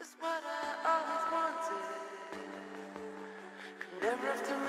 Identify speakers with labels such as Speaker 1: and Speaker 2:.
Speaker 1: It's what I always wanted. Could never have to.